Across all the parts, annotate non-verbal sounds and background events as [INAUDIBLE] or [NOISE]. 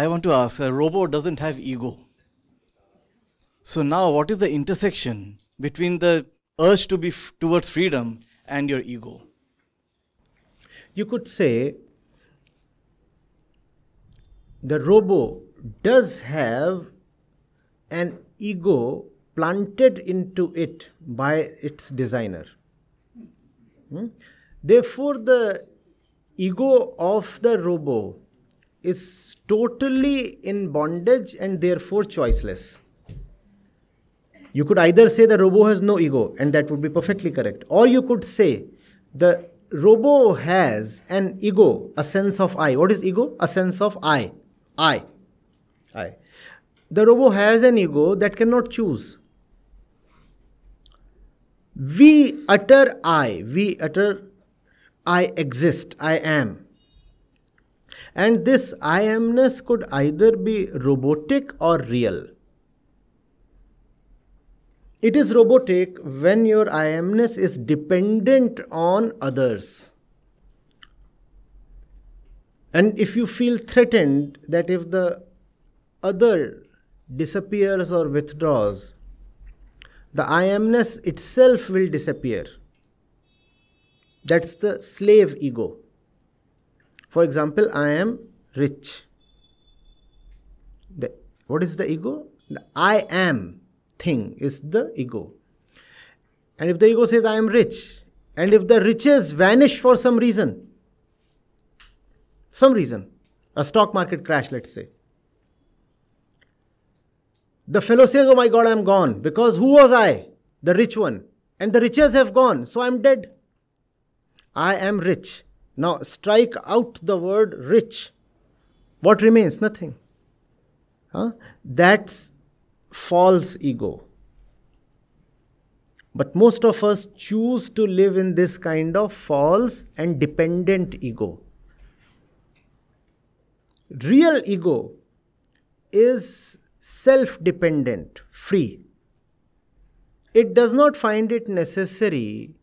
I want to ask a robot doesn't have ego. So now, what is the intersection between the urge to be towards freedom and your ego? You could say the robo does have an ego planted into it by its designer. Hmm? Therefore, the ego of the robo is totally in bondage and therefore choiceless. You could either say the robo has no ego, and that would be perfectly correct, or you could say the robo has an ego, a sense of I. What is ego? A sense of I. I. I. The robo has an ego that cannot choose. We utter I. We utter I exist. I am. And this I amness could either be robotic or real. It is robotic when your I amness is dependent on others. And if you feel threatened that if the other disappears or withdraws, the I amness itself will disappear. That's the slave ego. For example, I am rich. The, what is the ego? The I am thing is the ego. And if the ego says, I am rich, and if the riches vanish for some reason, some reason, a stock market crash, let's say, the fellow says, Oh my God, I'm gone. Because who was I? The rich one. And the riches have gone, so I'm dead. I am rich. Now strike out the word rich. What remains? Nothing. Huh? That's false ego. But most of us choose to live in this kind of false and dependent ego. Real ego is self dependent, free. It does not find it necessary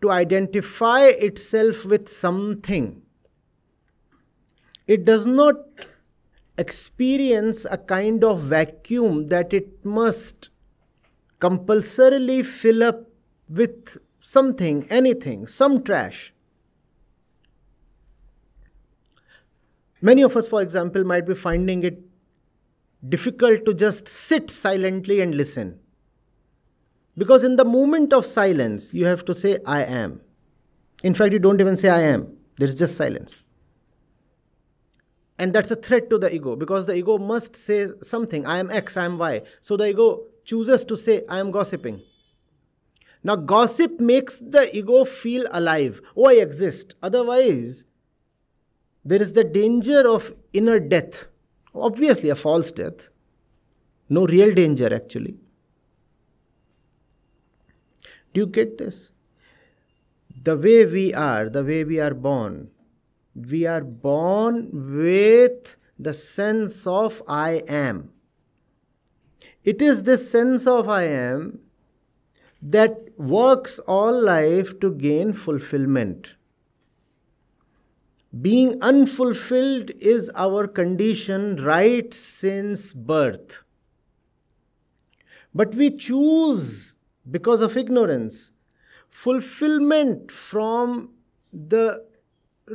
to identify itself with something. It does not experience a kind of vacuum that it must compulsorily fill up with something, anything, some trash. Many of us, for example, might be finding it difficult to just sit silently and listen. Because in the moment of silence, you have to say, I am. In fact, you don't even say, I am. There's just silence. And that's a threat to the ego because the ego must say something. I am X, I am Y. So the ego chooses to say, I am gossiping. Now, gossip makes the ego feel alive. Oh, I exist. Otherwise, there is the danger of inner death. Obviously, a false death. No real danger, actually. Do you get this? The way we are, the way we are born, we are born with the sense of I am. It is this sense of I am that works all life to gain fulfillment. Being unfulfilled is our condition right since birth. But we choose, because of ignorance, fulfillment from the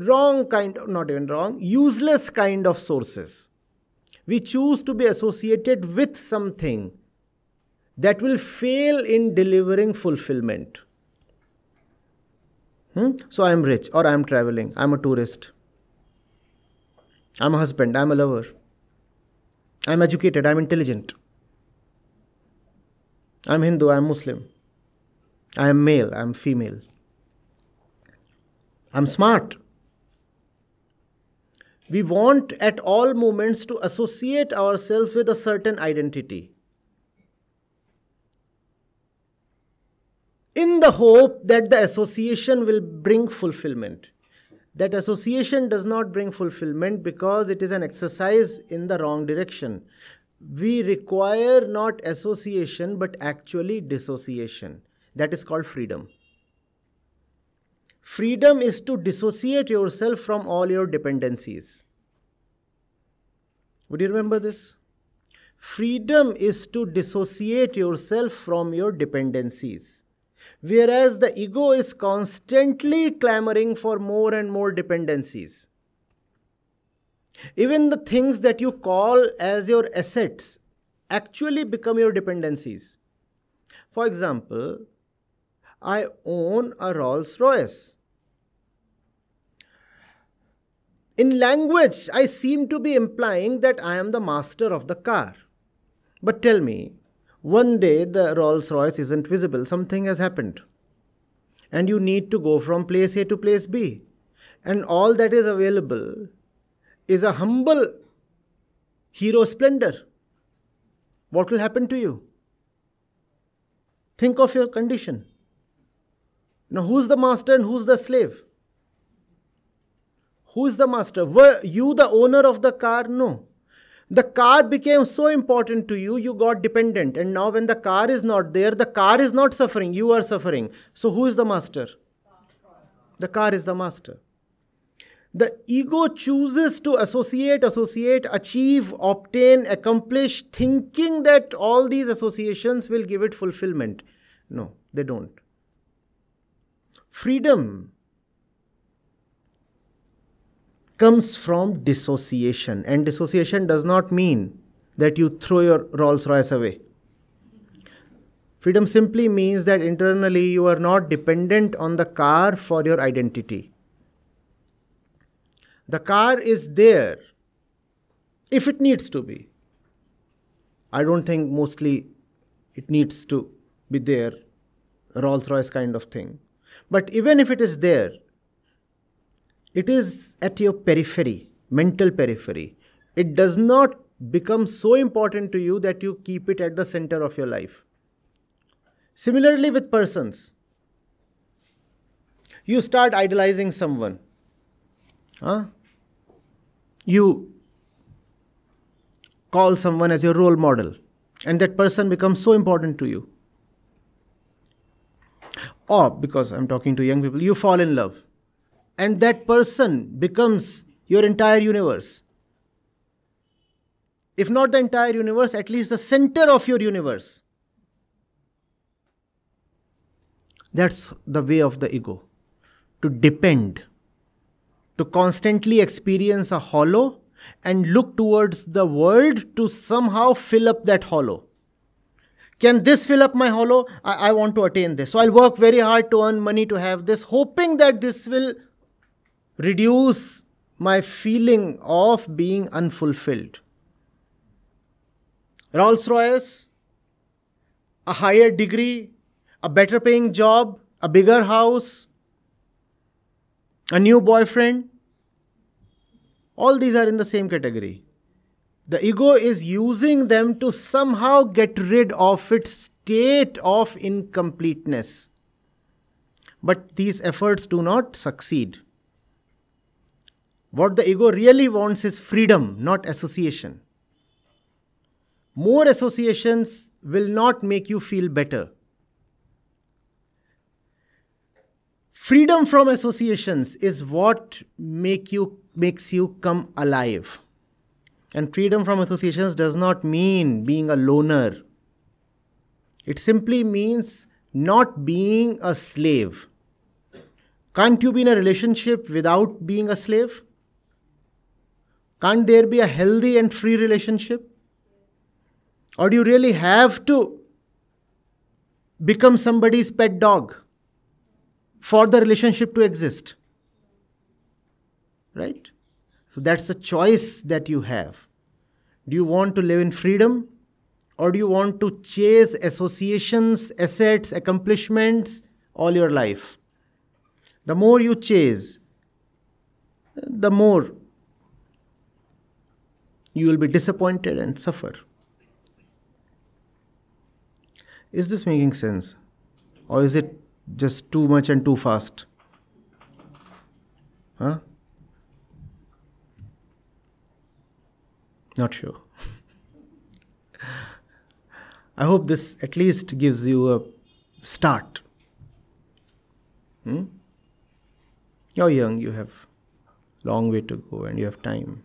wrong kind of, not even wrong, useless kind of sources. We choose to be associated with something that will fail in delivering fulfillment. Hmm? So I am rich, or I am traveling, I am a tourist, I am a husband, I am a lover. I'm educated, I'm intelligent. I'm Hindu, I'm Muslim. I am male, I'm female. I'm smart. We want at all moments to associate ourselves with a certain identity. In the hope that the association will bring fulfillment. That association does not bring fulfillment because it is an exercise in the wrong direction. We require not association but actually dissociation. That is called freedom. Freedom is to dissociate yourself from all your dependencies. Would you remember this? Freedom is to dissociate yourself from your dependencies. Whereas the ego is constantly clamoring for more and more dependencies. Even the things that you call as your assets actually become your dependencies. For example, I own a Rolls Royce. In language, I seem to be implying that I am the master of the car. But tell me, one day the Rolls Royce isn't visible, something has happened. And you need to go from place A to place B. And all that is available is a humble hero splendor. What will happen to you? Think of your condition. Now, who's the master and who's the slave? Who is the master? Were you the owner of the car? No. The car became so important to you, you got dependent. And now, when the car is not there, the car is not suffering, you are suffering. So, who is the master? The car is the master. The ego chooses to associate, associate, achieve, obtain, accomplish, thinking that all these associations will give it fulfillment. No, they don't. Freedom comes from dissociation. And dissociation does not mean that you throw your Rolls Royce away. Freedom simply means that internally you are not dependent on the car for your identity. The car is there if it needs to be. I don't think mostly it needs to be there, Rolls Royce kind of thing. But even if it is there, it is at your periphery, mental periphery. It does not become so important to you that you keep it at the center of your life. Similarly, with persons, you start idolizing someone. Huh? You call someone as your role model, and that person becomes so important to you. Or because I'm talking to young people, you fall in love and that person becomes your entire universe. If not the entire universe, at least the center of your universe. That's the way of the ego to depend, to constantly experience a hollow and look towards the world to somehow fill up that hollow. Can this fill up my hollow? I, I want to attain this. So I'll work very hard to earn money to have this, hoping that this will reduce my feeling of being unfulfilled. Rolls Royce, a higher degree, a better paying job, a bigger house, a new boyfriend, all these are in the same category. The ego is using them to somehow get rid of its state of incompleteness. But these efforts do not succeed. What the ego really wants is freedom, not association. More associations will not make you feel better. Freedom from associations is what make you, makes you come alive. And freedom from associations does not mean being a loner. It simply means not being a slave. Can't you be in a relationship without being a slave? Can't there be a healthy and free relationship? Or do you really have to become somebody's pet dog for the relationship to exist? Right? So that's a choice that you have. Do you want to live in freedom? Or do you want to chase associations, assets, accomplishments all your life? The more you chase, the more you will be disappointed and suffer. Is this making sense? Or is it just too much and too fast? Huh? Not sure. [LAUGHS] I hope this at least gives you a start. Hmm? You're young, you have long way to go and you have time.